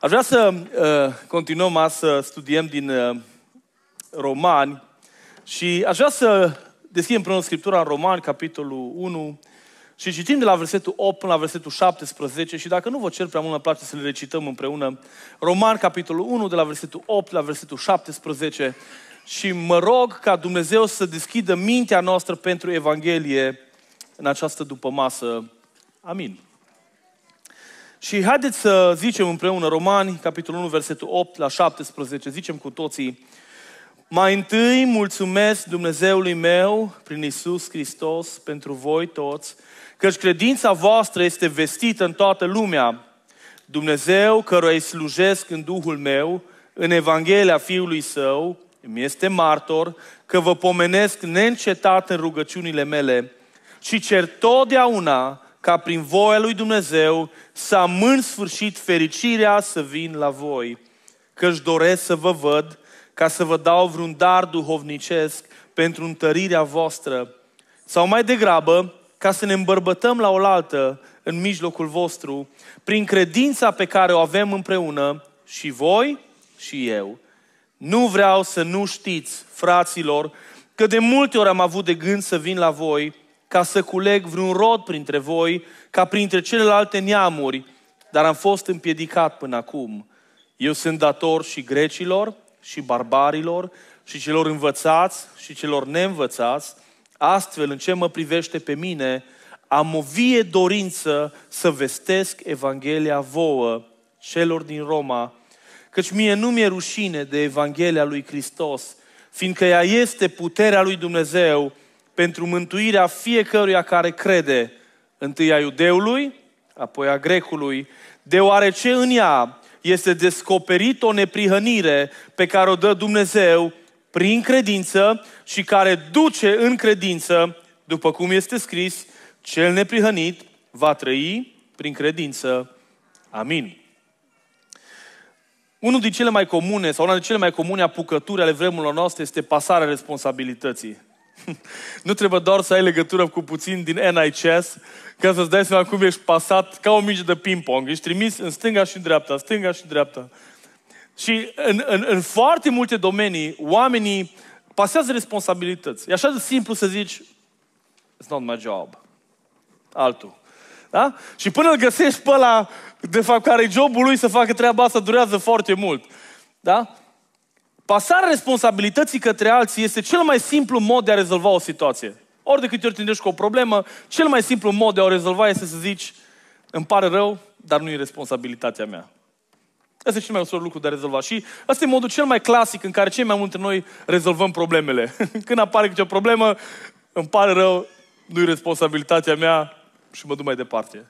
Aș vrea să uh, continuăm azi să studiem din uh, Romani și aș vrea să deschidem împreună Scriptura în Romani, capitolul 1, și citim de la versetul 8 până la versetul 17 și dacă nu vă cer prea mult, îmi place să le recităm împreună. Romani, capitolul 1, de la versetul 8 la versetul 17 și mă rog ca Dumnezeu să deschidă mintea noastră pentru Evanghelie în această dupămasă. Amin. Și haideți să zicem împreună Romani, capitolul 1, versetul 8 la 17, zicem cu toții, mai întâi mulțumesc Dumnezeului meu prin Isus Hristos pentru voi toți, căci credința voastră este vestită în toată lumea. Dumnezeu, căruia îi slujesc în Duhul meu, în Evanghelia Fiului Său, îmi este martor că vă pomenesc neîncetat în rugăciunile mele și cer totdeauna ca prin voia lui Dumnezeu să am în sfârșit fericirea să vin la voi, că-și doresc să vă văd ca să vă dau vreun dar duhovnicesc pentru întărirea voastră, sau mai degrabă ca să ne îmbărbătăm la oaltă în mijlocul vostru, prin credința pe care o avem împreună, și voi și eu. Nu vreau să nu știți, fraților, că de multe ori am avut de gând să vin la voi ca să culeg vreun rod printre voi, ca printre celelalte neamuri, dar am fost împiedicat până acum. Eu sunt dator și grecilor, și barbarilor, și celor învățați, și celor neînvățați, astfel în ce mă privește pe mine, am o vie dorință să vestesc Evanghelia vouă, celor din Roma, căci mie nu mi-e rușine de Evanghelia lui Hristos, fiindcă ea este puterea lui Dumnezeu pentru mântuirea fiecăruia care crede, întâi a iudeului, apoi a grecului, deoarece în ea este descoperit o neprihănire pe care o dă Dumnezeu prin credință și care duce în credință, după cum este scris, cel neprihănit va trăi prin credință. Amin. Unul din cele mai comune sau una din cele mai comune apucături ale vremurilor noastre este pasarea responsabilității. nu trebuie doar să ai legătură cu puțin din NHS ca să-ți dai seama cum ești pasat ca o minge de ping-pong. Ești trimis în stânga și în dreapta, stânga și în dreapta. Și în, în, în foarte multe domenii, oamenii pasează responsabilități. E așa de simplu să zici, it's not my job. Altul. Da? Și până îl găsești pe ăla, de fapt, care e jobul lui să facă treaba asta, durează foarte mult. Da? Pasarea responsabilității către alții este cel mai simplu mod de a rezolva o situație. Ori de câte ori te cu o problemă, cel mai simplu mod de a o rezolva este să zici, îmi pare rău, dar nu e responsabilitatea mea. Asta e cel mai ușor lucru de a rezolva. Și ăsta e modul cel mai clasic în care cei mai mulți dintre noi rezolvăm problemele. Când apare câte o problemă, îmi pare rău, nu e responsabilitatea mea și mă duc mai departe.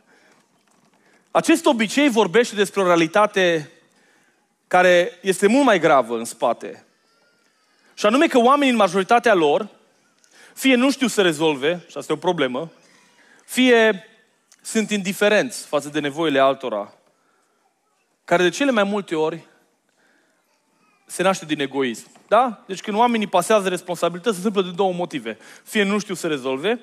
Acest obicei vorbește despre o realitate care este mult mai gravă în spate. Și anume că oamenii în majoritatea lor, fie nu știu să rezolve, și asta e o problemă, fie sunt indiferenți față de nevoile altora, care de cele mai multe ori se naște din egoism. Da? Deci când oamenii pasează responsabilități, se întâmplă de două motive. Fie nu știu să rezolve,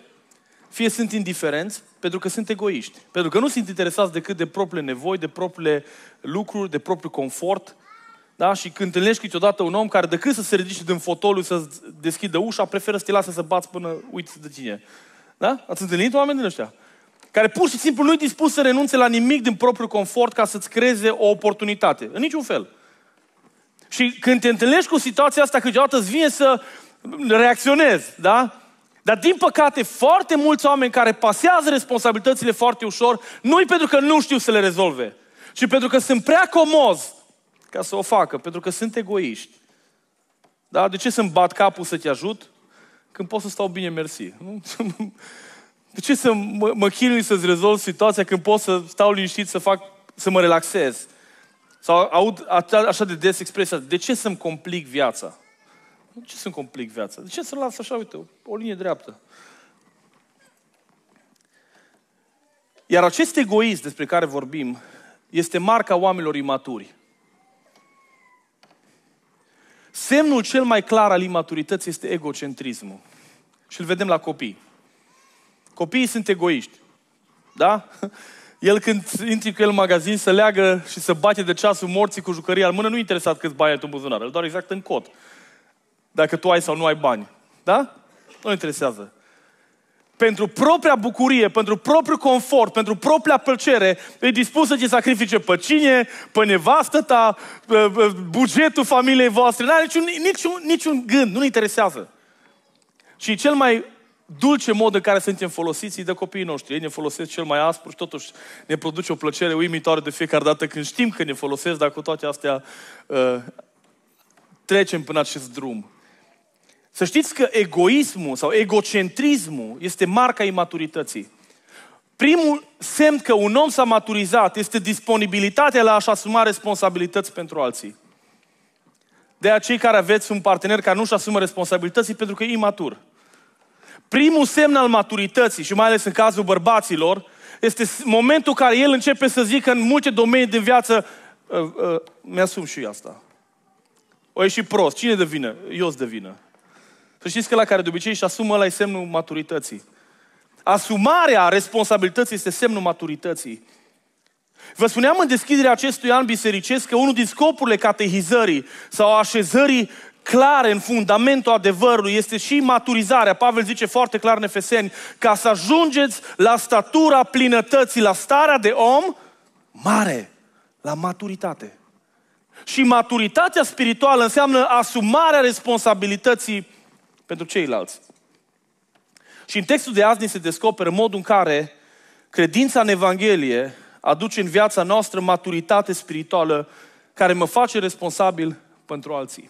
fie sunt indiferenți pentru că sunt egoiști. Pentru că nu sunt interesați decât de propriile nevoi, de propriile lucruri, de propriul confort. Da? Și când întâlnești câteodată un om care decât să se ridice din fotoliu să deschidă ușa, preferă să te lase să bați până uiți de cine. Da? Ați întâlnit oameni din ăștia? Care pur și simplu nu e dispus să renunțe la nimic din propriul confort ca să-ți creeze o oportunitate. În niciun fel. Și când te întâlnești cu situația asta, câteodată îți vine să reacționezi, da? Dar din păcate, foarte mulți oameni care pasează responsabilitățile foarte ușor, nu pentru că nu știu să le rezolve, ci pentru că sunt prea comozi ca să o facă, pentru că sunt egoiști. Da? De ce să-mi bat capul să te ajut când pot să stau bine, mersi? Nu? De ce să mă, mă chinui să-ți rezolv situația când pot să stau liniștit să fac, să mă relaxez? Sau aud așa de des expresia, de ce să-mi complic viața? De ce să-mi complic viața? De ce să las așa, uite, o, o linie dreaptă? Iar acest egoism despre care vorbim este marca oamenilor imaturi. Semnul cel mai clar al imaturității este egocentrismul. Și îl vedem la copii. Copiii sunt egoiști. Da? el când intri cu el în magazin să leagă și să bate de ceasul morții cu jucăria în mână, nu interesat câți bani ai tu în buzunar, îl doar exact în cot. Dacă tu ai sau nu ai bani. Da? Nu interesează. Pentru propria bucurie, pentru propriul confort, pentru propria plăcere, e dispus să-ți sacrifice pe cine, pe nevastă ta, bugetul familiei voastre. N-are niciun, niciun, niciun gând, nu-l interesează. Și cel mai dulce mod în care suntem folosiți de copiii noștri. Ei ne folosesc cel mai aspru și totuși ne produce o plăcere uimitoare de fiecare dată când știm că ne folosesc, dar cu toate astea uh, trecem până acest drum. Să știți că egoismul sau egocentrismul este marca imaturității. Primul semn că un om s-a maturizat este disponibilitatea la a-și asuma responsabilități pentru alții. De aceea care aveți un partener care nu-și asumă responsabilității pentru că e imatur. Primul semn al maturității, și mai ales în cazul bărbaților, este momentul în care el începe să zică în multe domenii din viață, uh, uh, mi-asum și eu asta. O e și prost. Cine de vină? Eu de vină. Să știți că la care de obicei își asumă ăla e semnul maturității. Asumarea responsabilității este semnul maturității. Vă spuneam în deschiderea acestui an bisericesc că unul din scopurile catehizării sau așezării clare în fundamentul adevărului este și maturizarea. Pavel zice foarte clar în Efeseni, ca să ajungeți la statura plinătății, la starea de om mare, la maturitate. Și maturitatea spirituală înseamnă asumarea responsabilității pentru ceilalți. Și în textul de azi ni se descoperă modul în care credința în Evanghelie aduce în viața noastră maturitate spirituală care mă face responsabil pentru alții.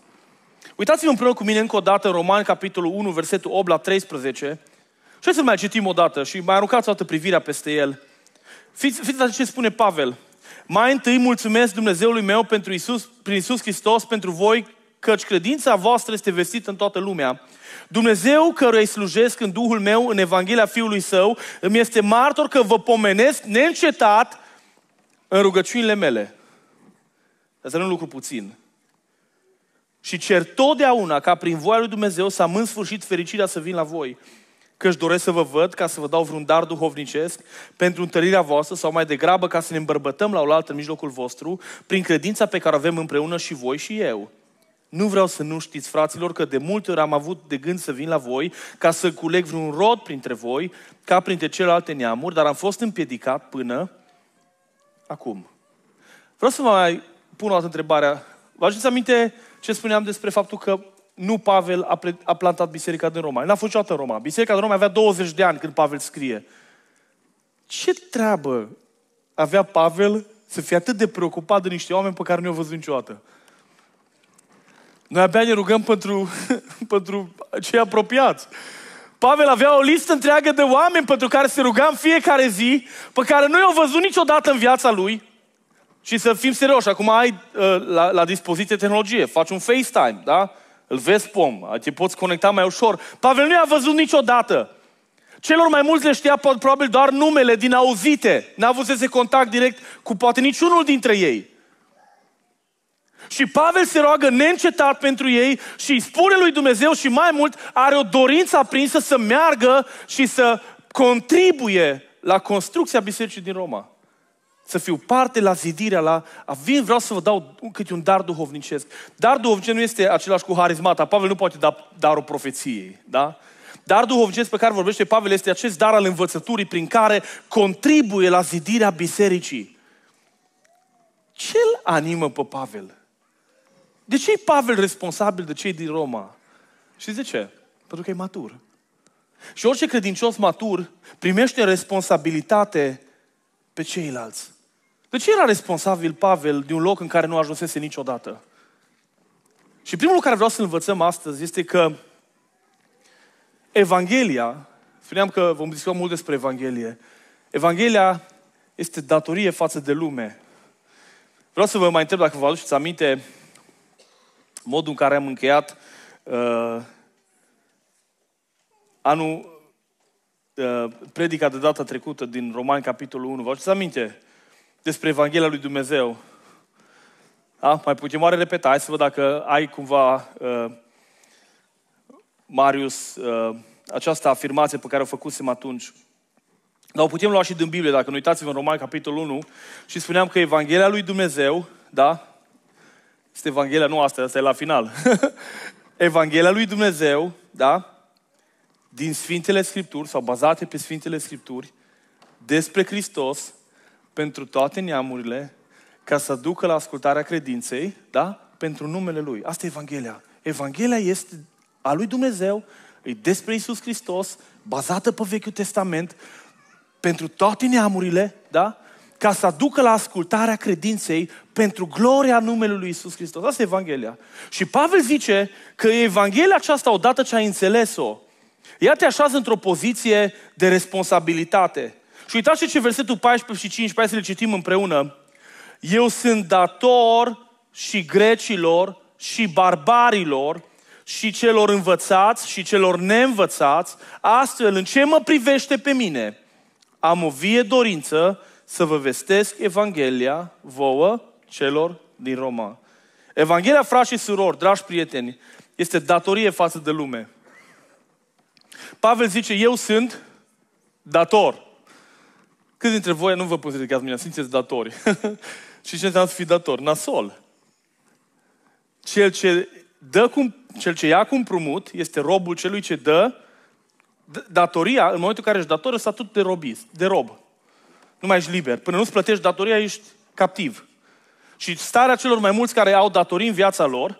Uitați-vă împreună cu mine încă o dată în Roman, capitolul 1, versetul 8 la 13. Și hai să mai citim o dată și mai aruncați o dată privirea peste el. Fiți, fiți ce spune Pavel. Mai întâi mulțumesc Dumnezeului meu pentru Isus, prin Isus Hristos pentru voi, căci credința voastră este vestită în toată lumea. Dumnezeu căruia îi slujesc în Duhul meu, în Evanghelia Fiului Său, îmi este martor că vă pomenesc neîncetat în rugăciunile mele. Asta nu un lucru puțin. Și cer totdeauna ca prin voia lui Dumnezeu să am în sfârșit fericirea să vin la voi. Că își doresc să vă văd ca să vă dau vreun dar duhovnicesc pentru întărirea voastră sau mai degrabă ca să ne îmbărbătăm la oaltă în mijlocul vostru prin credința pe care o avem împreună și voi și eu. Nu vreau să nu știți, fraților, că de multe ori am avut de gând să vin la voi ca să culeg vreun rod printre voi, ca printre celelalte neamuri, dar am fost împiedicat până acum. Vreau să vă mai pun o altă întrebare. Vă aduceți aminte ce spuneam despre faptul că nu Pavel a, ple- a plantat biserica din Roma. N-a fost niciodată în Roma. Biserica din Roma avea 20 de ani când Pavel scrie. Ce treabă avea Pavel să fie atât de preocupat de niște oameni pe care nu i-au văzut niciodată? Noi abia ne rugăm pentru, pentru cei apropiați. Pavel avea o listă întreagă de oameni pentru care se ruga în fiecare zi, pe care nu i-au văzut niciodată în viața lui. Și să fim serioși, acum ai uh, la, la dispoziție tehnologie, faci un FaceTime, da? Îl vezi pom, te poți conecta mai ușor. Pavel nu i-a văzut niciodată. Celor mai mulți le știa probabil doar numele din auzite. N-a avut să se contact direct cu poate niciunul dintre ei. Și Pavel se roagă neîncetat pentru ei și îi spune lui Dumnezeu și mai mult are o dorință aprinsă să meargă și să contribuie la construcția bisericii din Roma. Să fiu parte la zidirea, la a vin, vreau să vă dau câte un dar duhovnicesc. Dar duhovnicesc nu este același cu harismata. Pavel nu poate da darul profeției, da? Dar duhovnicesc pe care vorbește Pavel este acest dar al învățăturii prin care contribuie la zidirea bisericii. Ce-l animă pe Pavel? De ce e Pavel responsabil de cei din Roma? Și de ce? Pentru că e matur. Și orice credincios matur primește responsabilitate pe ceilalți. De ce era responsabil Pavel de un loc în care nu ajunsese niciodată? Și primul lucru care vreau să învățăm astăzi este că Evanghelia, spuneam că vom discuta mult despre Evanghelie, Evanghelia este datorie față de lume. Vreau să vă mai întreb dacă vă aduceți aminte modul în care am încheiat uh, anul, uh, predica de data trecută din Romani, capitolul 1. Vă aduceți aminte despre Evanghelia lui Dumnezeu? Da? Mai putem oare repeta? Hai să văd dacă ai cumva, uh, Marius, uh, această afirmație pe care o făcusem atunci. Dar o putem lua și din Biblie, dacă nu uitați-vă în Roman, capitolul 1, și spuneam că Evanghelia lui Dumnezeu, da? Este Evanghelia, nu asta, asta e la final. Evanghelia lui Dumnezeu, da? Din Sfintele Scripturi, sau bazate pe Sfintele Scripturi, despre Hristos, pentru toate neamurile, ca să ducă la ascultarea credinței, da? Pentru numele Lui. Asta e Evanghelia. Evanghelia este a lui Dumnezeu, e despre Isus Hristos, bazată pe Vechiul Testament, pentru toate neamurile, da? Ca să aducă la ascultarea credinței pentru gloria numelui lui Isus Hristos. Asta e Evanghelia. Și Pavel zice că Evanghelia aceasta, odată ce ai înțeles-o, ea te așează într-o poziție de responsabilitate. Și uitați ce versetul 14 și 15, să le citim împreună. Eu sunt dator și grecilor și barbarilor și celor învățați și celor neînvățați, astfel în ce mă privește pe mine, am o vie dorință să vă vestesc Evanghelia vouă celor din Roma. Evanghelia, frați și surori, dragi prieteni, este datorie față de lume. Pavel zice, eu sunt dator. Câți dintre voi nu vă puteți ridicați mâine, sunteți datori. și ce înseamnă să fii dator? Nasol. Cel ce, dă cum, cel ce ia cu împrumut este robul celui ce dă datoria, în momentul în care ești dator, statut de robist, de rob. Nu mai ești liber. Până nu-ți plătești datoria, ești captiv. Și starea celor mai mulți care au datorii în viața lor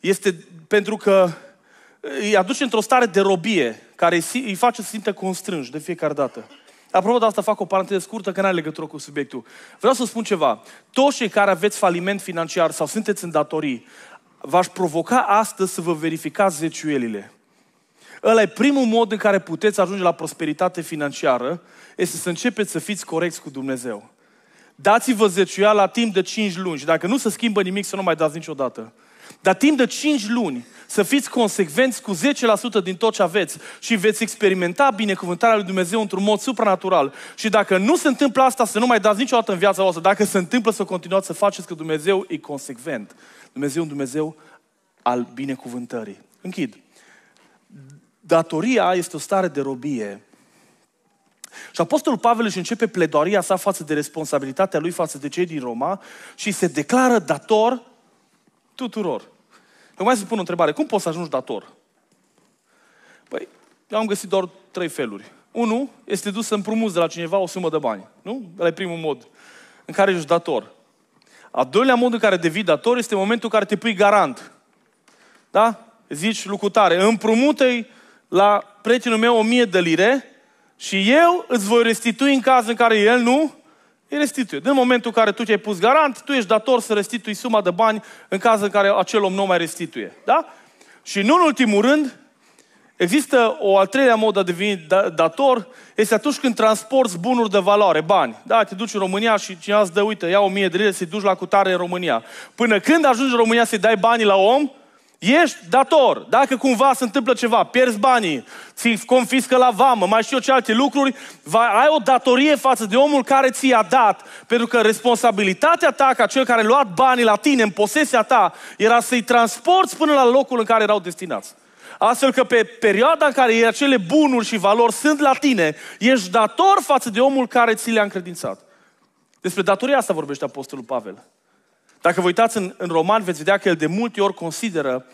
este pentru că îi aduce într-o stare de robie, care îi face să simtă constrânși de fiecare dată. Apropo de asta, fac o paranteză scurtă, că nu are legătură cu subiectul. Vreau să spun ceva. Toți cei care aveți faliment financiar sau sunteți în datorii, v-aș provoca astăzi să vă verificați zeciuielile. Ăla e primul mod în care puteți ajunge la prosperitate financiară, este să începeți să fiți corecți cu Dumnezeu. Dați-vă zeciuia la timp de 5 luni și dacă nu se schimbă nimic, să nu mai dați niciodată. Dar timp de 5 luni să fiți consecvenți cu 10% din tot ce aveți și veți experimenta binecuvântarea lui Dumnezeu într-un mod supranatural. Și dacă nu se întâmplă asta, să nu mai dați niciodată în viața voastră. Dacă se întâmplă, să continuați să faceți că Dumnezeu e consecvent. Dumnezeu e un Dumnezeu al binecuvântării. Închid. Datoria este o stare de robie. Și Apostolul Pavel își începe pledoaria sa față de responsabilitatea lui față de cei din Roma și se declară dator tuturor. Eu mai să pun o întrebare. Cum poți să ajungi dator? Păi, eu am găsit doar trei feluri. Unu, este dus să împrumuți de la cineva o sumă de bani. Nu? Ăla e primul mod în care ești dator. A doilea mod în care devii dator este momentul în care te pui garant. Da? Zici lucrutare, împrumută-i la prietenul meu o mie de lire și eu îți voi restitui în caz în care el nu îi restituie. Din momentul în care tu ți-ai pus garant, tu ești dator să restitui suma de bani în caz în care acel om nu mai restituie. Da? Și nu în ultimul rând, există o al treilea mod de a deveni da, dator, este atunci când transporti bunuri de valoare, bani. Da, te duci în România și cineva îți dă, uite, ia o mie de lire să-i duci la cutare în România. Până când ajungi în România să-i dai banii la om, Ești dator. Dacă cumva se întâmplă ceva, pierzi banii, ți confiscă la vamă, mai știu eu ce alte lucruri, va, ai o datorie față de omul care ți-a dat. Pentru că responsabilitatea ta, ca cel care a luat banii la tine, în posesia ta, era să-i transporti până la locul în care erau destinați. Astfel că pe perioada în care acele bunuri și valori sunt la tine, ești dator față de omul care ți le-a încredințat. Despre datoria asta vorbește Apostolul Pavel. Dacă vă uitați în, în roman, veți vedea că el de multe ori consideră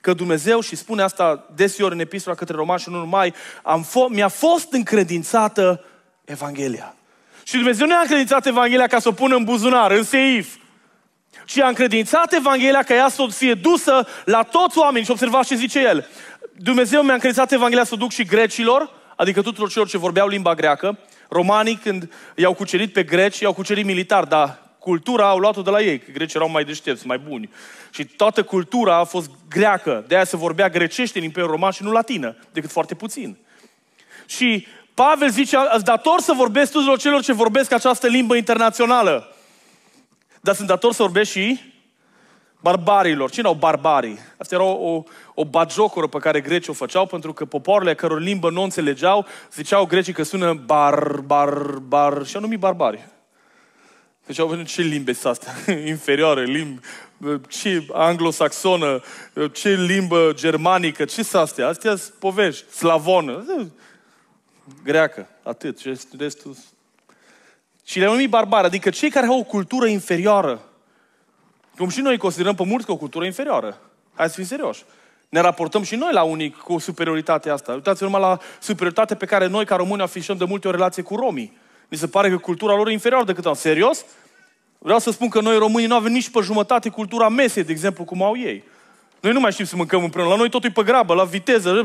că Dumnezeu, și spune asta deseori în epistola către roman și nu numai, am fo- mi-a fost încredințată Evanghelia. Și Dumnezeu nu a încredințat Evanghelia ca să o pună în buzunar, în seif, ci a încredințat Evanghelia ca ea să fie dusă la toți oamenii. Și observați ce zice el. Dumnezeu mi-a încredințat Evanghelia să o duc și grecilor, adică tuturor celor ce vorbeau limba greacă. Romanii, când i-au cucerit pe greci, i-au cucerit militar, dar cultura au luat-o de la ei, că grecii erau mai deștepți, mai buni. Și toată cultura a fost greacă, de aia se vorbea grecește în Imperiul Roman și nu latină, decât foarte puțin. Și Pavel zice, îți dator să vorbesc tuturor celor ce vorbesc această limbă internațională. Dar sunt dator să vorbesc și barbarilor. Cine au barbarii? Asta era o, o, o bagiocoră pe care grecii o făceau, pentru că popoarele căror limbă nu înțelegeau, ziceau grecii că sună bar, bar, bar și au numit barbari. Deci au venit ce limbi sunt astea? Inferioare, limbi, ce anglosaxonă, ce limbă germanică, ce sunt astea? Astea sunt povești, slavonă. greacă, atât. Și restul... Și le-au numit barbari, adică cei care au o cultură inferioară. Cum și noi considerăm pe mulți că o cultură inferioară. Hai să fim serioși. Ne raportăm și noi la unii cu superioritatea asta. Uitați-vă numai la superioritatea pe care noi, ca români, afișăm de multe o relație cu romii. Mi se pare că cultura lor e inferioară decât a. Serios? Vreau să spun că noi românii nu avem nici pe jumătate cultura mesei, de exemplu, cum au ei. Noi nu mai știm să mâncăm împreună. La noi totul e pe grabă, la viteză.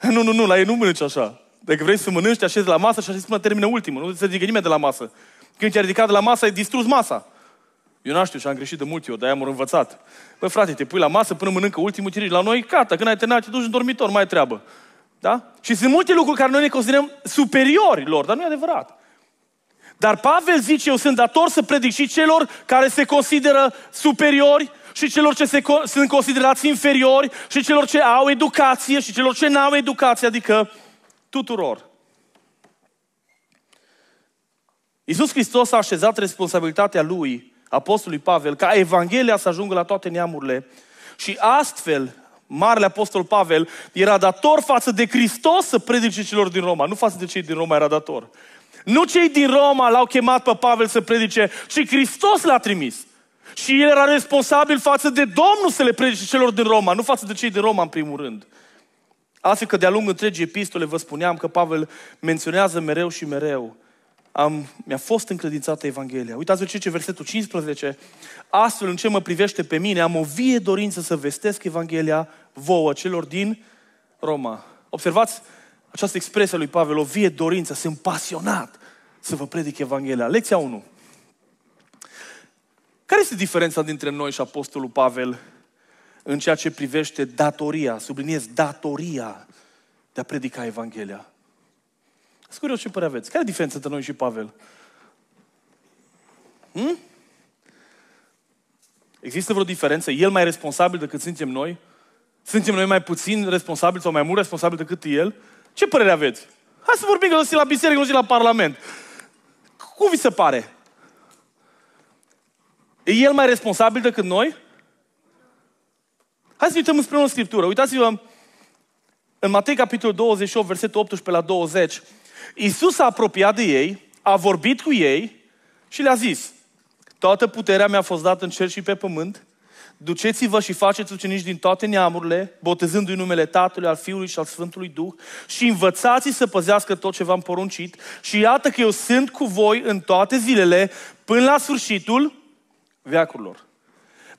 Nu, nu, nu, la ei nu mănânci așa. Dacă vrei să mănânci, te așezi la masă și așezi până termină ultimul. Nu se ridică nimeni de la masă. Când te-ai ridicat de la masă, ai distrus masa. Eu nu știu și am greșit de multe ori, de-aia am învățat. Bă, frate, te pui la masă până mănâncă ultimul tirici. La noi, gata, când ai terminat, te duci în dormitor, mai ai treabă. Da? Și sunt multe lucruri care noi ne considerăm superiori lor, dar nu e adevărat. Dar Pavel zice, eu sunt dator să predic și celor care se consideră superiori și celor ce se, sunt considerați inferiori și celor ce au educație și celor ce n-au educație, adică tuturor. Iisus Hristos a așezat responsabilitatea lui, apostolului Pavel, ca Evanghelia să ajungă la toate neamurile și astfel Marele Apostol Pavel era dator față de Hristos să predice celor din Roma, nu față de cei din Roma era dator. Nu cei din Roma l-au chemat pe Pavel să predice, ci Hristos l-a trimis. Și el era responsabil față de Domnul să le predice celor din Roma, nu față de cei din Roma în primul rând. Astfel că de-a lungul întregii epistole vă spuneam că Pavel menționează mereu și mereu am, mi-a fost încredințată Evanghelia. Uitați-vă ce ce versetul 15. Astfel, în ce mă privește pe mine, am o vie dorință să vestesc Evanghelia vouă, celor din Roma. Observați această expresie a lui Pavel, o vie dorință, sunt pasionat să vă predic Evanghelia. Lecția 1. Care este diferența dintre noi și Apostolul Pavel în ceea ce privește datoria, subliniez, datoria de a predica Evanghelia? Sunt curios ce părere aveți. Care e diferența între noi și Pavel? Hmm? Există vreo diferență? El mai responsabil decât suntem noi? Suntem noi mai puțin responsabili sau mai mult responsabili decât el? Ce părere aveți? Hai să vorbim că nu la biserică, nu la parlament. Cum vi se pare? E el mai responsabil decât noi? Hai să uităm spre o scriptură. Uitați-vă în Matei, capitolul 28, versetul 18 la 20. Iisus s-a apropiat de ei, a vorbit cu ei și le-a zis, toată puterea mi-a fost dată în cer și pe pământ, duceți-vă și faceți ucenici din toate neamurile, botezându-i numele Tatălui, al Fiului și al Sfântului Duh și învățați să păzească tot ce v-am poruncit și iată că eu sunt cu voi în toate zilele până la sfârșitul veacurilor.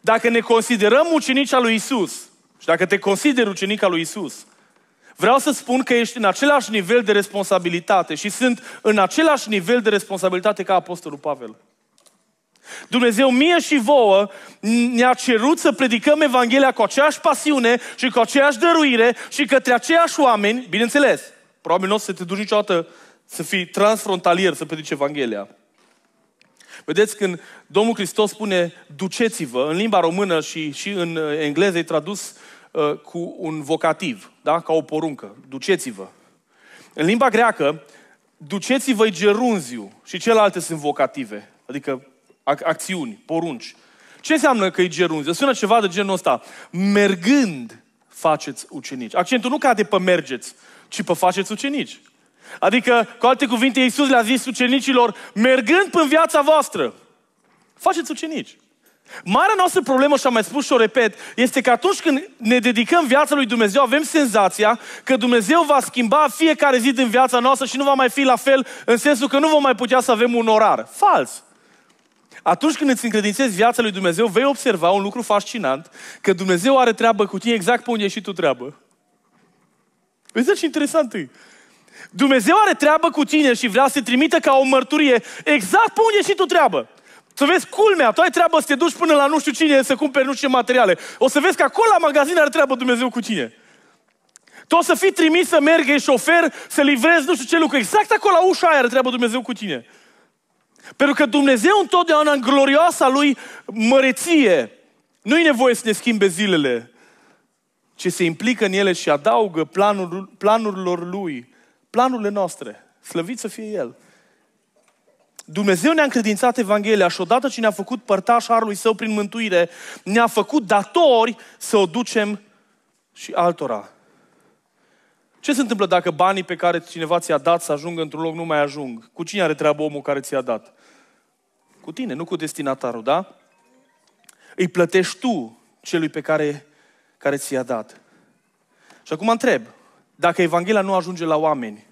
Dacă ne considerăm ucenici al lui Isus și dacă te consideri ucenic al lui Isus, vreau să spun că ești în același nivel de responsabilitate și sunt în același nivel de responsabilitate ca Apostolul Pavel. Dumnezeu mie și vouă ne-a cerut să predicăm Evanghelia cu aceeași pasiune și cu aceeași dăruire și către aceiași oameni, bineînțeles, probabil nu o să te duci niciodată să fii transfrontalier să predici Evanghelia. Vedeți, când Domnul Hristos spune duceți-vă, în limba română și, și în engleză e tradus uh, cu un vocativ, da? ca o poruncă, duceți-vă. În limba greacă, duceți-vă gerunziu și celelalte sunt vocative, adică ac- acțiuni, porunci. Ce înseamnă că e gerunziu? Sună ceva de genul ăsta. Mergând faceți ucenici. Accentul nu cade pe mergeți, ci pe faceți ucenici. Adică, cu alte cuvinte, Iisus le-a zis ucenicilor, mergând în viața voastră, faceți ucenici. Marea noastră problemă, și am mai spus și o repet, este că atunci când ne dedicăm viața lui Dumnezeu, avem senzația că Dumnezeu va schimba fiecare zi din viața noastră și nu va mai fi la fel, în sensul că nu vom mai putea să avem un orar. Fals! Atunci când îți încredințezi viața lui Dumnezeu, vei observa un lucru fascinant, că Dumnezeu are treabă cu tine exact pe unde ești și tu treabă. Vezi ce interesant e? Dumnezeu are treabă cu tine și vrea să te trimită ca o mărturie exact pe unde și tu treabă. Să vezi culmea, tu ai treabă să te duci până la nu știu cine să cumperi nu știu ce materiale. O să vezi că acolo la magazin are treabă Dumnezeu cu tine. Tu o să fii trimis să mergi, ești șofer, să livrezi nu știu ce lucru. Exact acolo la ușa aia are treabă Dumnezeu cu tine. Pentru că Dumnezeu întotdeauna în glorioasa Lui măreție nu-i nevoie să ne schimbe zilele, ci se implică în ele și adaugă planul, planurilor Lui planurile noastre. Slăvit să fie El. Dumnezeu ne-a încredințat Evanghelia și odată ce ne-a făcut părtaș harului Său prin mântuire, ne-a făcut datori să o ducem și altora. Ce se întâmplă dacă banii pe care cineva ți-a dat să ajungă într-un loc nu mai ajung? Cu cine are treabă omul care ți-a dat? Cu tine, nu cu destinatarul, da? Îi plătești tu celui pe care, care ți-a dat. Și acum întreb, dacă Evanghelia nu ajunge la oameni,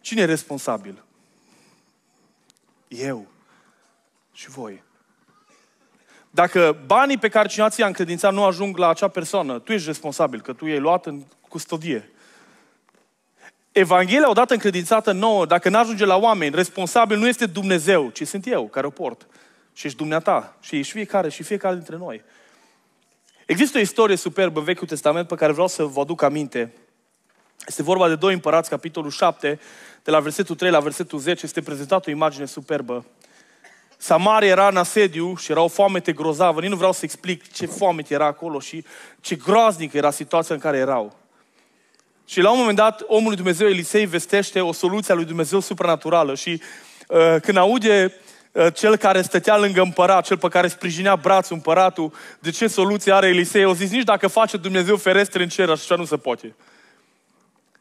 cine e responsabil? Eu și voi. Dacă banii pe care cineva ți-a încredințat nu ajung la acea persoană, tu ești responsabil, că tu i-ai luat în custodie. Evanghelia odată încredințată nouă, dacă nu ajunge la oameni, responsabil nu este Dumnezeu, ci sunt eu care o port. Și ești dumneata. Și ești fiecare și fiecare dintre noi. Există o istorie superbă în Vechiul Testament pe care vreau să vă aduc aminte. Este vorba de doi împărați, capitolul 7, de la versetul 3 la versetul 10, este prezentată o imagine superbă. Samaria era în asediu și era o foamete grozavă. Nici nu vreau să explic ce foamete era acolo și ce groaznică era situația în care erau. Și la un moment dat, omul lui Dumnezeu Elisei vestește o soluție a lui Dumnezeu supranaturală și uh, când aude uh, cel care stătea lângă împărat, cel pe care sprijinea brațul împăratul, de ce soluție are Elisei, o zis, nici dacă face Dumnezeu ferestre în cer, așa nu se poate.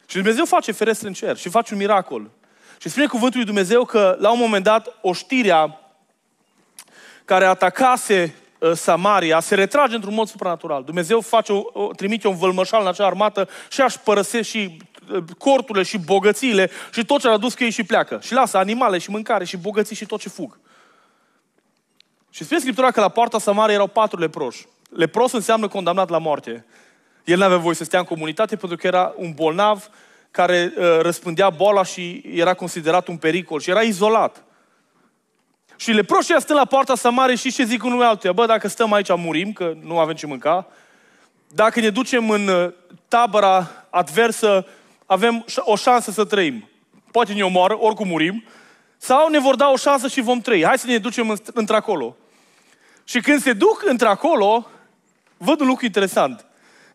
Și Dumnezeu face ferestre în cer și face un miracol. Și spune cuvântul lui Dumnezeu că la un moment dat oștirea care atacase uh, Samaria se retrage într-un mod supranatural. Dumnezeu face o, o, trimite un vălmășal în acea armată și aș părăse și uh, corturile și bogățiile și tot ce a adus cu ei și pleacă. Și lasă animale și mâncare și bogății și tot ce fug. Și spune Scriptura că la poarta Samaria erau patru leproși. Lepros înseamnă condamnat la moarte. El nu avea voie să stea în comunitate pentru că era un bolnav care uh, răspândea boala și era considerat un pericol și era izolat. Și leproșii stând la poarta Samariei și ce zic unul altuia? Bă, dacă stăm aici murim, că nu avem ce mânca. Dacă ne ducem în uh, tabăra adversă, avem o șansă să trăim. Poate ne omoară, oricum murim. Sau ne vor da o șansă și vom trăi. Hai să ne ducem într-acolo. Și când se duc într-acolo, văd un lucru interesant.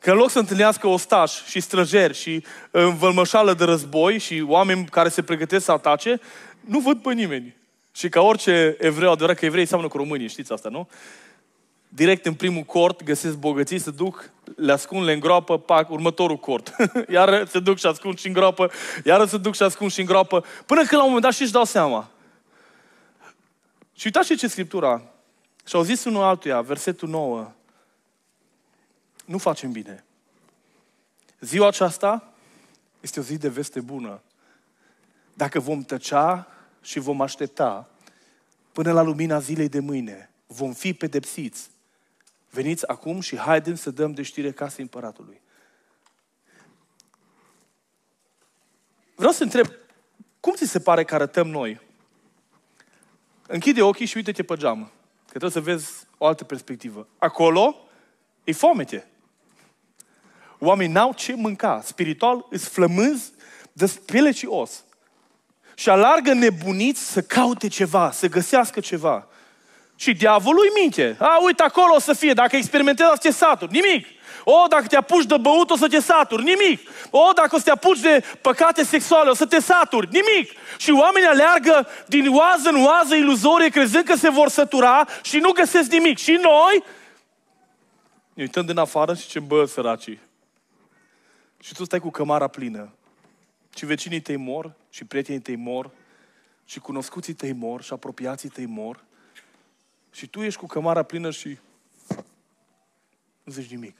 Că în loc să întâlnească ostași și străjeri și învălmășală de război și oameni care se pregătesc să atace, nu văd pe nimeni. Și ca orice evreu, adevărat că evrei seamănă cu românii, știți asta, nu? Direct în primul cort găsesc bogății, se duc, le ascund, le îngroapă, pac, următorul cort. iar se duc și ascund și îngroapă, iar se duc și ascund și îngroapă, până când la un moment dat și își dau seama. Și uitați ce Scriptura. Și au zis unul altuia, versetul 9, nu facem bine. Ziua aceasta este o zi de veste bună. Dacă vom tăcea și vom aștepta până la lumina zilei de mâine, vom fi pedepsiți. Veniți acum și haidem să dăm de știre casei împăratului. Vreau să întreb, cum ți se pare că arătăm noi? Închide ochii și uite-te pe geam. Că trebuie să vezi o altă perspectivă. Acolo e fomete. Oamenii n-au ce mânca. Spiritual îți flămânzi de piele și os. Și alargă nebuniți să caute ceva, să găsească ceva. Și diavolul îi minte. A, uite acolo o să fie, dacă experimentezi, o să te saturi. Nimic. O, dacă te apuci de băut, o să te saturi. Nimic. O, dacă o să te apuci de păcate sexuale, o să te saturi. Nimic. Și oamenii aleargă din oază în oază iluzorie, crezând că se vor sătura și nu găsesc nimic. Și noi ne uităm din afară și ce bă, săracii. Și tu stai cu cămara plină. Și vecinii tăi mor, și prietenii tăi mor, și cunoscuții tăi mor, și apropiații tăi mor. Și tu ești cu cămara plină și nu zici nimic.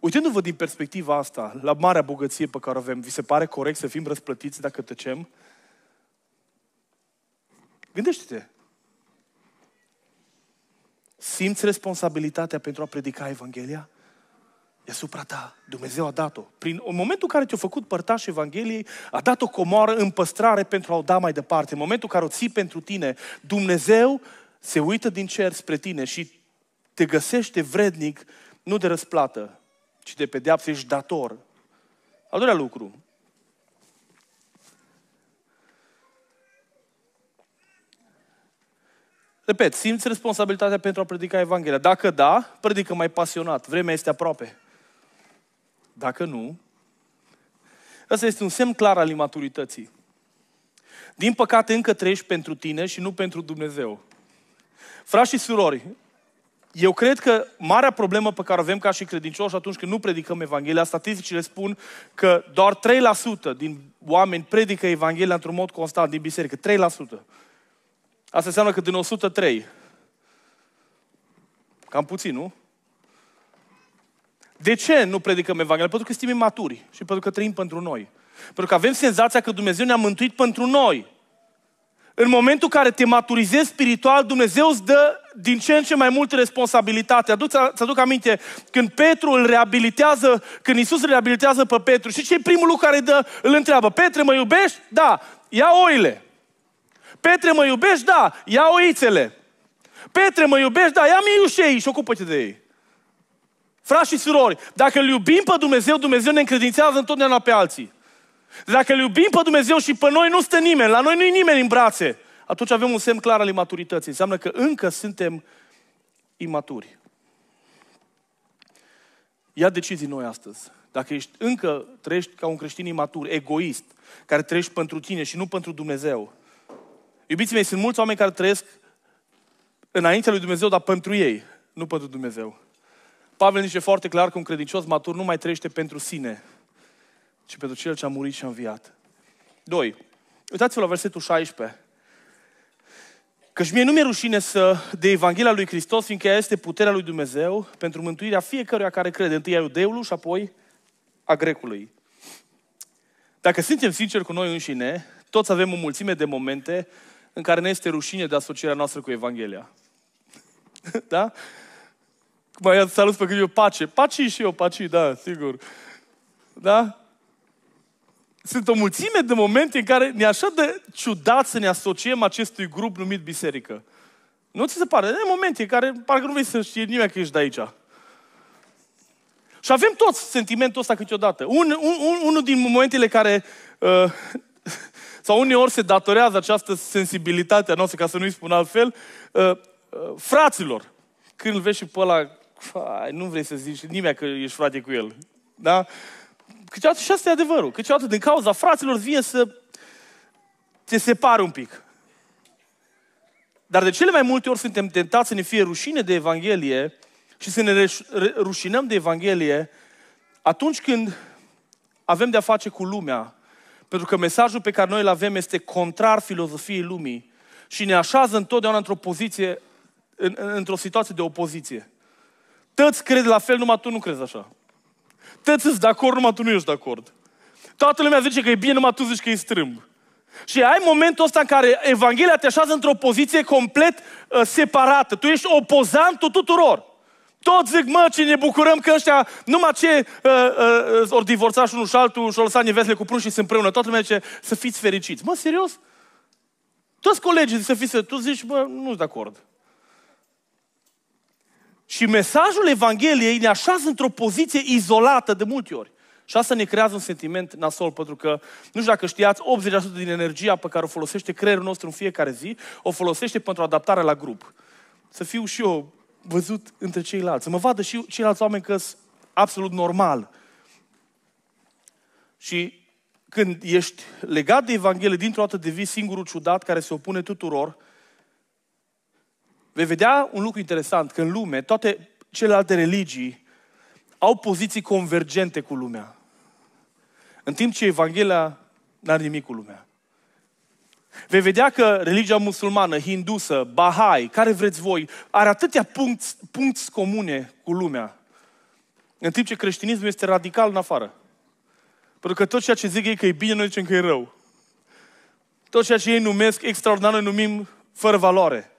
Uitându-vă din perspectiva asta, la marea bogăție pe care o avem, vi se pare corect să fim răsplătiți dacă tăcem? Gândește-te. Simți responsabilitatea pentru a predica Evanghelia? E asupra ta. Dumnezeu a dat-o. Prin în momentul în care te-a făcut părtaș Evangheliei, a dat o comoară în păstrare pentru a o da mai departe. În momentul în care o ții pentru tine, Dumnezeu se uită din cer spre tine și te găsește vrednic nu de răsplată, ci de pedeapsă, ești dator. Al doilea lucru. Repet, simți responsabilitatea pentru a predica Evanghelia. Dacă da, predică mai pasionat. Vremea este aproape. Dacă nu, ăsta este un semn clar al imaturității. Din păcate, încă trăiești pentru tine și nu pentru Dumnezeu. Frați și surori, eu cred că marea problemă pe care o avem ca și credincioși atunci când nu predicăm Evanghelia, statisticile spun că doar 3% din oameni predică Evanghelia într-un mod constant din biserică. 3%. Asta înseamnă că din 103, cam puțin, nu? De ce nu predicăm Evanghelia? Pentru că suntem imaturi și pentru că trăim pentru noi. Pentru că avem senzația că Dumnezeu ne-a mântuit pentru noi. În momentul în care te maturizezi spiritual, Dumnezeu îți dă din ce în ce mai multă responsabilitate. Aduc, să-ți aminte, când Petru îl reabilitează, când Isus îl reabilitează pe Petru, și ce e primul lucru care îi dă? Îl întreabă, Petre, mă iubești? Da. Ia oile. Petre, mă iubești? Da. Ia oițele. Petre, mă iubești? Da. Ia miușei și ocupă-te de ei. Frați și surori, dacă îl iubim pe Dumnezeu, Dumnezeu ne încredințează întotdeauna pe alții. Dacă îl iubim pe Dumnezeu și pe noi nu stă nimeni, la noi nu e nimeni în brațe, atunci avem un semn clar al imaturității. Înseamnă că încă suntem imaturi. Ia decizii noi astăzi. Dacă ești încă trăiești ca un creștin imatur, egoist, care trăiești pentru tine și nu pentru Dumnezeu. Iubiții mei, sunt mulți oameni care trăiesc înaintea lui Dumnezeu, dar pentru ei, nu pentru Dumnezeu. Pavel zice foarte clar că un credincios matur nu mai trăiește pentru sine, ci pentru Cel ce a murit și a înviat. Doi. Uitați-vă la versetul 16. Căci mie nu mi-e rușine să, de Evanghelia lui Hristos, fiindcă ea este puterea lui Dumnezeu pentru mântuirea fiecăruia care crede, întâi a iudeului și apoi a grecului. Dacă suntem sinceri cu noi înșine, toți avem o mulțime de momente în care ne este rușine de asocierea noastră cu Evanghelia. da? Mai salut pe eu pace. Paci și eu, paci, da, sigur. Da? Sunt o mulțime de momente în care ne așa de ciudat să ne asociem acestui grup numit biserică. Nu ți se pare? De momente în care parcă nu vrei să știe nimeni că ești de aici. Și avem toți sentimentul ăsta câteodată. Un, un, un, unul din momentele care, uh, sau uneori se datorează această sensibilitate a noastră, ca să nu-i spun altfel, uh, uh, fraților. Când îl vezi și pe ăla, nu vrei să zici nimeni că ești frate cu el. Da? Câteodată și asta e adevărul. Câteodată din cauza fraților vine să te separe un pic. Dar de cele mai multe ori suntem tentați să ne fie rușine de Evanghelie și să ne rușinăm de Evanghelie atunci când avem de-a face cu lumea. Pentru că mesajul pe care noi îl avem este contrar filozofiei lumii și ne așează întotdeauna într-o poziție, în, într-o situație de opoziție. Toți cred la fel, numai tu nu crezi așa. Toți sunt de acord, numai tu nu ești de acord. Toată lumea zice că e bine, numai tu zici că e strâmb. Și ai momentul ăsta în care Evanghelia te așează într-o poziție complet uh, separată. Tu ești opozantul tuturor. Toți zic, mă, ce ne bucurăm că ăștia, numai ce uh, uh, ori divorțat și unul și altul și au lăsat nevestele cu prunși și sunt împreună. Toată lumea zice, să fiți fericiți. Mă, serios? Toți colegii zic să fiți, tu zici, bă, nu sunt de acord. Și mesajul Evangheliei ne așează într-o poziție izolată de multe ori. Și asta ne creează un sentiment nasol, pentru că, nu știu dacă știați, 80% din energia pe care o folosește creierul nostru în fiecare zi, o folosește pentru adaptarea la grup. Să fiu și eu văzut între ceilalți, să mă vadă și ceilalți oameni că sunt absolut normal. Și când ești legat de Evanghelie, dintr-o dată devii singurul ciudat care se opune tuturor, vei vedea un lucru interesant, că în lume toate celelalte religii au poziții convergente cu lumea. În timp ce Evanghelia n-are nimic cu lumea. Vei vedea că religia musulmană, hindusă, bahai, care vreți voi, are atâtea puncti, puncti comune cu lumea. În timp ce creștinismul este radical în afară. Pentru că tot ceea ce zic ei că e bine, noi zicem că e rău. Tot ceea ce ei numesc extraordinar, noi numim fără valoare.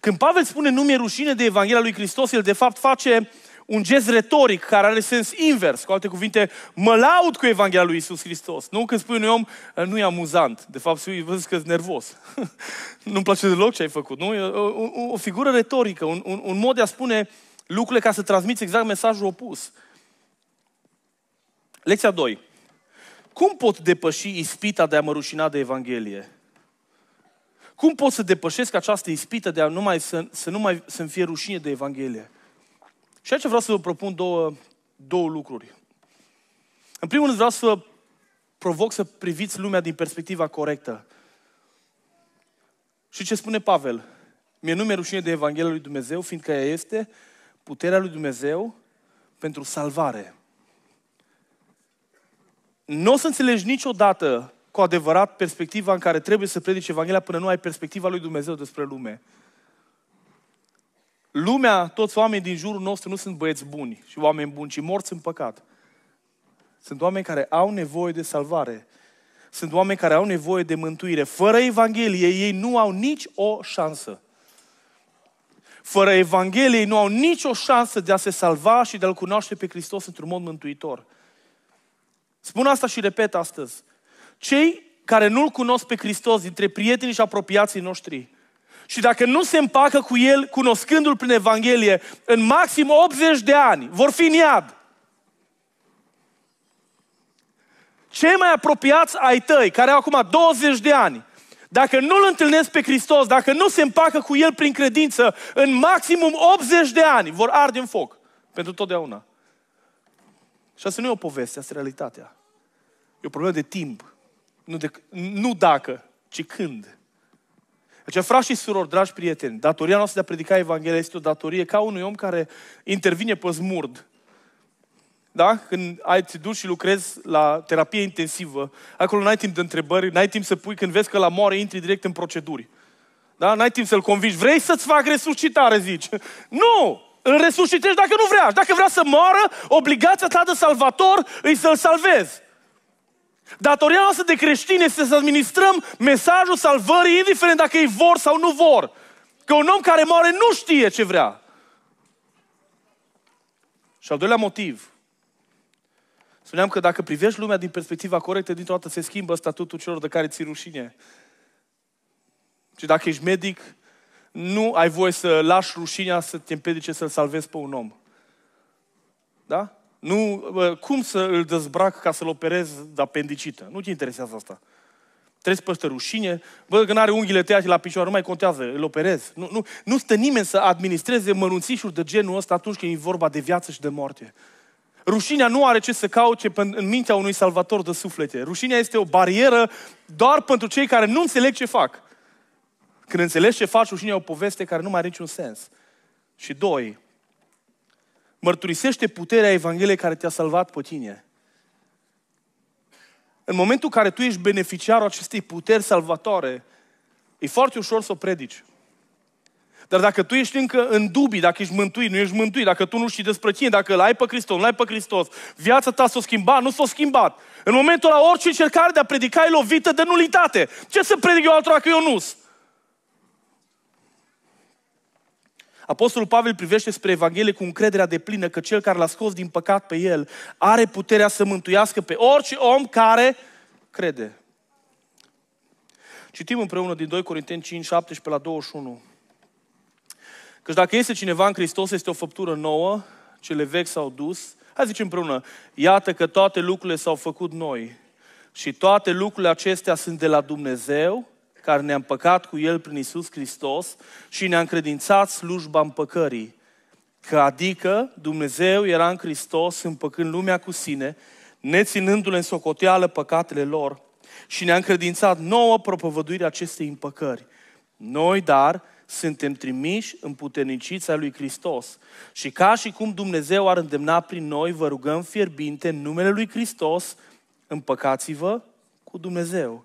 Când Pavel spune nu mi-e rușine de Evanghelia lui Hristos, el de fapt face un gest retoric care are sens invers. Cu alte cuvinte, mă laud cu Evanghelia lui Isus Hristos. Nu când spui unui om, nu e amuzant. De fapt, spui, văd că nervos. Nu-mi place deloc ce ai făcut. Nu? E o, o, o figură retorică, un, un, un mod de a spune lucrurile ca să transmiți exact mesajul opus. Lecția 2. Cum pot depăși ispita de a mă rușina de Evanghelie? Cum pot să depășesc această ispită de a nu mai, să, să nu mai să-mi fie rușine de Evanghelie? Și aici vreau să vă propun două, două lucruri. În primul rând vreau să vă provoc să priviți lumea din perspectiva corectă. Și ce spune Pavel? Mie nu mi-e rușine de Evanghelia lui Dumnezeu, fiindcă ea este puterea lui Dumnezeu pentru salvare. Nu o să înțelegi niciodată cu adevărat perspectiva în care trebuie să predici Evanghelia până nu ai perspectiva lui Dumnezeu despre lume. Lumea, toți oamenii din jurul nostru nu sunt băieți buni și oameni buni, ci morți în păcat. Sunt oameni care au nevoie de salvare. Sunt oameni care au nevoie de mântuire. Fără Evanghelie, ei nu au nici o șansă. Fără Evanghelie, ei nu au nicio șansă de a se salva și de a-L cunoaște pe Hristos într-un mod mântuitor. Spun asta și repet astăzi. Cei care nu-L cunosc pe Hristos dintre prietenii și apropiații noștri, și dacă nu se împacă cu El, cunoscându-L prin Evanghelie, în maxim 80 de ani, vor fi în iad. Cei mai apropiați ai tăi, care au acum 20 de ani, dacă nu-L întâlnesc pe Hristos, dacă nu se împacă cu El prin credință, în maximum 80 de ani vor arde în foc. Pentru totdeauna. Și asta nu e o poveste, asta e realitatea. E o problemă de timp. Nu, de, nu dacă, ci când. Deci, frați și surori, dragi prieteni, datoria noastră de a predica Evanghelia este o datorie ca unui om care intervine pe zmurd. Da? Când ai, te duci și lucrezi la terapie intensivă, acolo n-ai timp de întrebări, n-ai timp să pui, când vezi că la moare, intri direct în proceduri. Da? N-ai timp să-l convingi. Vrei să-ți fac resuscitare, zici. Nu! Îl resuscitezi dacă nu vrea. Dacă vrea să moară, obligația ta de salvator îi să-l salvezi. Datoria noastră de creștini este să administrăm mesajul salvării, indiferent dacă ei vor sau nu vor. Că un om care moare nu știe ce vrea. Și al doilea motiv. Spuneam că dacă privești lumea din perspectiva corectă, dintr-o dată se schimbă statutul celor de care ți rușine. Și dacă ești medic, nu ai voie să lași rușinea să te împiedice să-l salvezi pe un om. Da? Nu, cum să îl dezbrac ca să-l operez de apendicită? Nu te interesează asta. Trebuie să păște rușine. Bă, că n-are unghiile tăiate la picioare, nu mai contează, îl operez. Nu, nu, nu stă nimeni să administreze mărunțișuri de genul ăsta atunci când e vorba de viață și de moarte. Rușinea nu are ce să caute în mintea unui salvator de suflete. Rușinea este o barieră doar pentru cei care nu înțeleg ce fac. Când înțelegi ce faci, rușinea e o poveste care nu mai are niciun sens. Și doi, mărturisește puterea Evangheliei care te-a salvat pe tine. În momentul în care tu ești beneficiarul acestei puteri salvatoare, e foarte ușor să o predici. Dar dacă tu ești încă în dubii, dacă ești mântuit, nu ești mântuit, dacă tu nu știi despre tine, dacă îl ai pe Hristos, nu ai pe Hristos, viața ta s-a schimbat, nu s-a schimbat. În momentul ăla, orice încercare de a predica e lovită de nulitate. Ce să predic eu altora că eu nu Apostolul Pavel privește spre Evanghelie cu încrederea de plină că cel care l-a scos din păcat pe el are puterea să mântuiască pe orice om care crede. Citim împreună din 2 Corinteni 5, 17 la 21. Căci dacă este cineva în Hristos, este o făptură nouă, cele vechi s-au dus. Hai zicem împreună, iată că toate lucrurile s-au făcut noi și toate lucrurile acestea sunt de la Dumnezeu, care ne-a împăcat cu El prin Isus Hristos și ne-a încredințat slujba împăcării. Că adică Dumnezeu era în Hristos împăcând lumea cu sine, neținându-le în socoteală păcatele lor și ne-a încredințat nouă propovăduirea acestei împăcări. Noi, dar, suntem trimiși în puternicița lui Hristos. Și ca și cum Dumnezeu ar îndemna prin noi, vă rugăm fierbinte în numele lui Hristos, împăcați-vă cu Dumnezeu.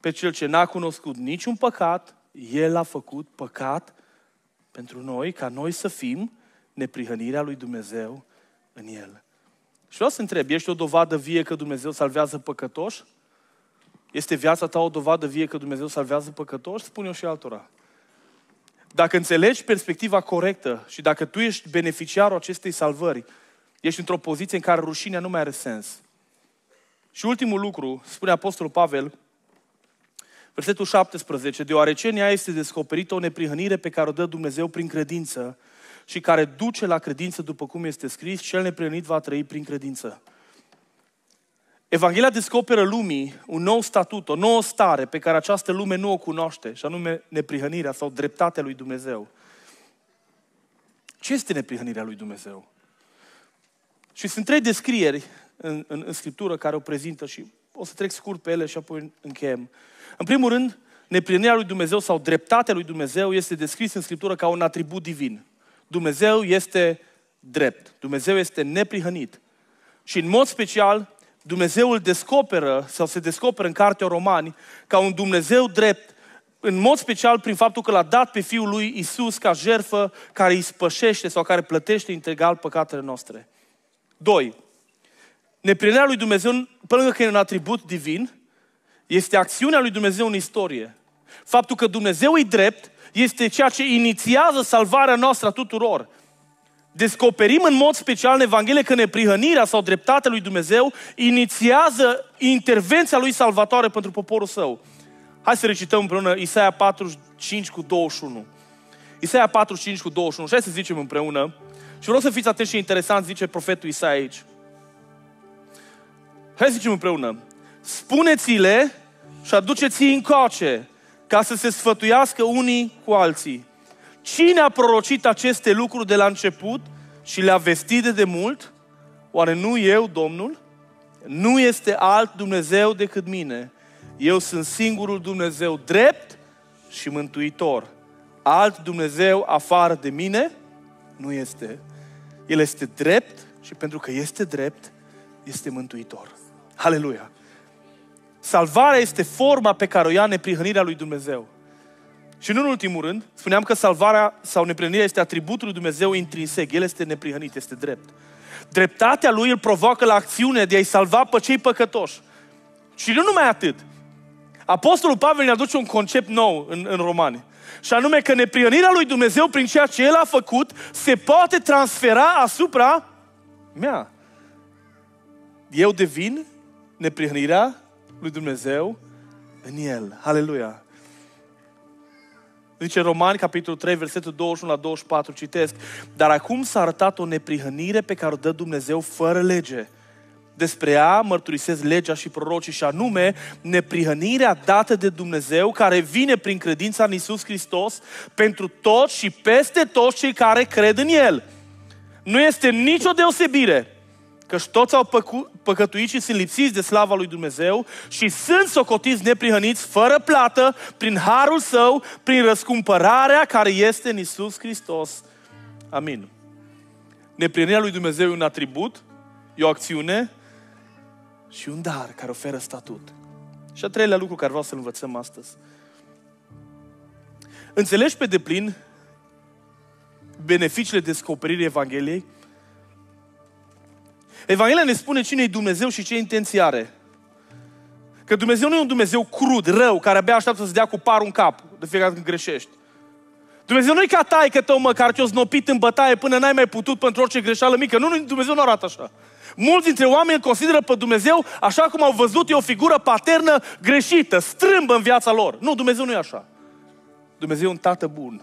Pe cel ce n-a cunoscut niciun păcat, El a făcut păcat pentru noi, ca noi să fim neprihănirea lui Dumnezeu în El. Și vreau să întreb, ești o dovadă vie că Dumnezeu salvează păcătoși? Este viața ta o dovadă vie că Dumnezeu salvează păcătoși? Spune eu și altora. Dacă înțelegi perspectiva corectă și dacă tu ești beneficiarul acestei salvări, ești într-o poziție în care rușinea nu mai are sens. Și ultimul lucru, spune Apostolul Pavel, versetul 17, deoarece în ea este descoperită o neprihănire pe care o dă Dumnezeu prin credință și care duce la credință după cum este scris, cel neprihănit va trăi prin credință. Evanghelia descoperă lumii un nou statut, o nouă stare pe care această lume nu o cunoaște, și anume neprihănirea sau dreptatea lui Dumnezeu. Ce este neprihănirea lui Dumnezeu? Și sunt trei descrieri în, în, în Scriptură care o prezintă și o să trec scurt pe ele și apoi încheiem. În primul rând, neplinirea lui Dumnezeu sau dreptatea lui Dumnezeu este descris în Scriptură ca un atribut divin. Dumnezeu este drept. Dumnezeu este neprihănit. Și în mod special, Dumnezeu îl descoperă sau se descoperă în cartea Romani ca un Dumnezeu drept, în mod special prin faptul că l-a dat pe Fiul lui Isus ca jerfă care îi spășește sau care plătește integral păcatele noastre. 2. Neprinirea lui Dumnezeu, pe lângă că e un atribut divin, este acțiunea lui Dumnezeu în istorie. Faptul că Dumnezeu e drept este ceea ce inițiază salvarea noastră a tuturor. Descoperim în mod special în Evanghelie că neprihănirea sau dreptatea lui Dumnezeu inițiază intervenția lui salvatoare pentru poporul său. Hai să recităm împreună Isaia 45 cu 21. Isaia 45 cu 21. Și hai să zicem împreună. Și vreau să fiți atenți și interesant, zice profetul Isaia aici. Hai să zicem împreună. Spuneți-le și aduceți-i încoace ca să se sfătuiască unii cu alții. Cine a prorocit aceste lucruri de la început și le-a vestit de demult? Oare nu eu, Domnul? Nu este alt Dumnezeu decât mine. Eu sunt singurul Dumnezeu drept și mântuitor. Alt Dumnezeu afară de mine nu este. El este drept și pentru că este drept, este mântuitor. Aleluia! Salvarea este forma pe care o ia neprihănirea lui Dumnezeu. Și nu în ultimul rând, spuneam că salvarea sau neprihănirea este atributul lui Dumnezeu intrinsec. El este neprihănit, este drept. Dreptatea lui îl provoacă la acțiune de a-i salva pe cei păcătoși. Și nu numai atât. Apostolul Pavel ne aduce un concept nou în, în Romani. Și anume că neprihănirea lui Dumnezeu prin ceea ce El a făcut se poate transfera asupra mea. Eu devin neprihănirea lui Dumnezeu în El. Aleluia! Zice Romani, capitolul 3, versetul 21 la 24, citesc. Dar acum s-a arătat o neprihănire pe care o dă Dumnezeu fără lege. Despre ea mărturisesc legea și prorocii și anume neprihănirea dată de Dumnezeu care vine prin credința în Isus Hristos pentru toți și peste toți cei care cred în El. Nu este nicio deosebire că toți au păcu- păcătuit și sunt lipsiți de slava lui Dumnezeu și sunt socotiți neprihăniți fără plată prin harul său, prin răscumpărarea care este în Isus Hristos. Amin. Neprihănirea lui Dumnezeu e un atribut, e o acțiune și un dar care oferă statut. Și a treilea lucru care vreau să-l învățăm astăzi. Înțelegi pe deplin beneficiile descoperirii Evangheliei Evanghelia ne spune cine e Dumnezeu și ce intenții are. Că Dumnezeu nu e un Dumnezeu crud, rău, care abia așteaptă să-ți dea cu parul în cap de fiecare când greșești. Dumnezeu nu e ca că tău măcar ce-o znopit în bătaie până n-ai mai putut pentru orice greșeală mică. Nu, nu Dumnezeu nu arată așa. Mulți dintre oameni îl consideră pe Dumnezeu așa cum au văzut, e o figură paternă greșită, strâmbă în viața lor. Nu, Dumnezeu nu e așa. Dumnezeu e un tată bun,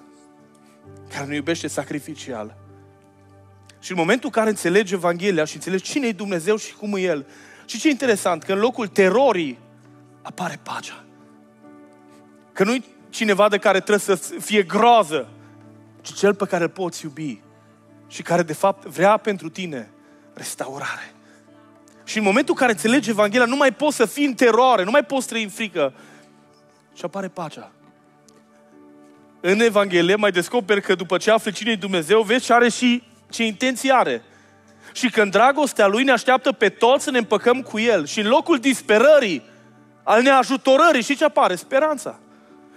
care ne iubește sacrificial. Și în momentul în care înțelegi Evanghelia și înțelegi cine e Dumnezeu și cum e El, și ce interesant, că în locul terorii apare pacea. Că nu-i cineva de care trebuie să fie groază, ci cel pe care îl poți iubi și care de fapt vrea pentru tine restaurare. Și în momentul în care înțelegi Evanghelia, nu mai poți să fii în teroare, nu mai poți trăi în frică. Și apare pacea. În Evanghelie mai descoperi că după ce afli cine e Dumnezeu, vezi ce are și ce intenții are. Și când dragostea Lui ne așteaptă pe toți să ne împăcăm cu El. Și în locul disperării, al neajutorării, și ce apare? Speranța.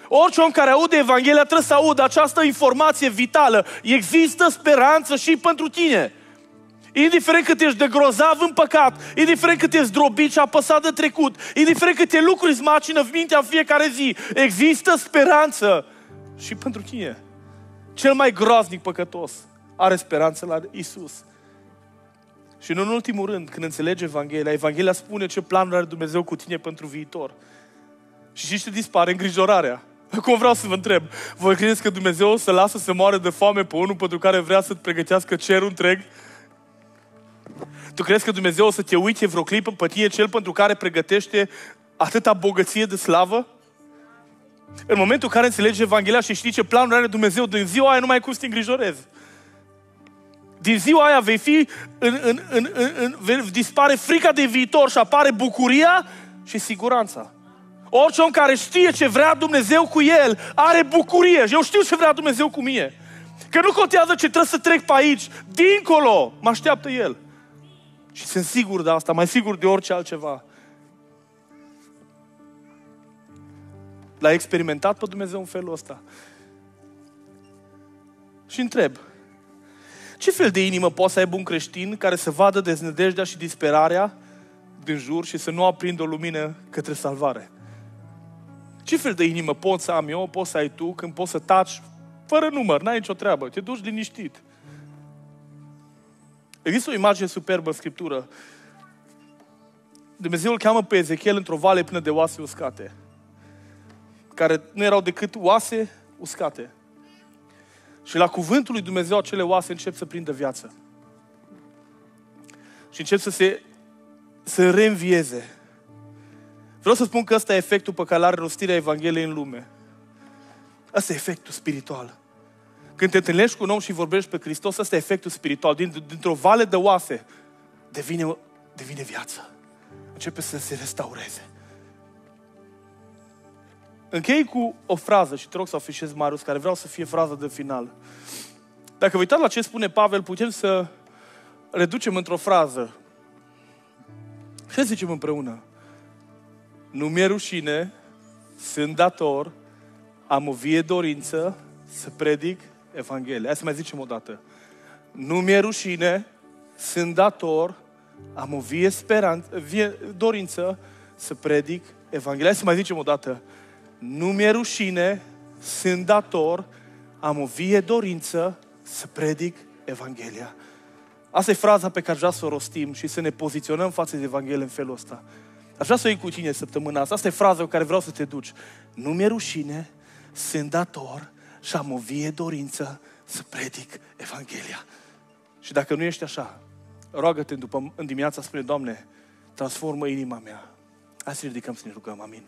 Orice om care aude Evanghelia trebuie să audă această informație vitală. Există speranță și pentru tine. Indiferent cât ești de grozav în păcat, indiferent cât ești zdrobit și apăsat de trecut, indiferent câte lucruri îți macină mintea în fiecare zi, există speranță și pentru tine. Cel mai groaznic păcătos are speranță la Isus. Și în ultimul rând, când înțelegi Evanghelia, Evanghelia spune ce planuri are Dumnezeu cu tine pentru viitor. Și știți ce dispare? Îngrijorarea. Acum vreau să vă întreb, voi credeți că Dumnezeu o să lasă să moare de foame pe unul pentru care vrea să-ți pregătească cerul întreg? Tu crezi că Dumnezeu o să te uite vreo clipă pe tine cel pentru care pregătește atâta bogăție de slavă? În momentul în care înțelegi Evanghelia și știi ce planuri are Dumnezeu, din ziua aia nu mai cum să te îngrijorezi. Din ziua aia vei fi, în, în, în, în, în, dispare frica de viitor și apare bucuria și siguranța. Orice om care știe ce vrea Dumnezeu cu el, are bucurie. Și eu știu ce vrea Dumnezeu cu mine. Că nu contează ce trebuie să trec pe aici, dincolo, mă așteaptă El. Și sunt sigur de asta, mai sigur de orice altceva. L-a experimentat pe Dumnezeu în felul ăsta. Și întreb, ce fel de inimă poate să aibă un creștin care să vadă deznădejdea și disperarea din jur și să nu aprindă o lumină către salvare? Ce fel de inimă pot să am eu, poți să ai tu, când poți să taci fără număr, n-ai nicio treabă, te duci liniștit. Există o imagine superbă în Scriptură. Dumnezeu îl cheamă pe Ezechiel într-o vale plină de oase uscate, care nu erau decât oase uscate. Și la cuvântul lui Dumnezeu acele oase încep să prindă viață. Și încep să se să reînvieze. Vreau să spun că ăsta e efectul pe care are rostirea Evangheliei în lume. Asta e efectul spiritual. Când te întâlnești cu un om și vorbești pe Hristos, ăsta e efectul spiritual. Dintr-o vale de oase devine, devine viață. Începe să se restaureze. Închei cu o frază și te rog să afișez Marius, care vreau să fie fraza de final. Dacă vă uitați la ce spune Pavel, putem să reducem într-o frază. Ce zicem împreună? Nu mi-e rușine, sunt dator, am o vie dorință să predic Evanghelia. Hai să mai zicem o dată. Nu mi-e rușine, sunt dator, am o vie, speranță, vie dorință să predic Evanghelia. Hai să mai zicem o dată. Nu mi-e rușine, sunt dator, am o vie dorință să predic Evanghelia. Asta e fraza pe care vreau să o rostim și să ne poziționăm față de Evanghelie în felul ăsta. Aș vrea să o iei cu tine săptămâna asta. Asta e fraza cu care vreau să te duci. Nu mi-e rușine, sunt dator și am o vie dorință să predic Evanghelia. Și dacă nu ești așa, roagă-te după, în dimineața spune, Doamne, transformă inima mea. Hai să ridicăm să ne rugăm. Amin.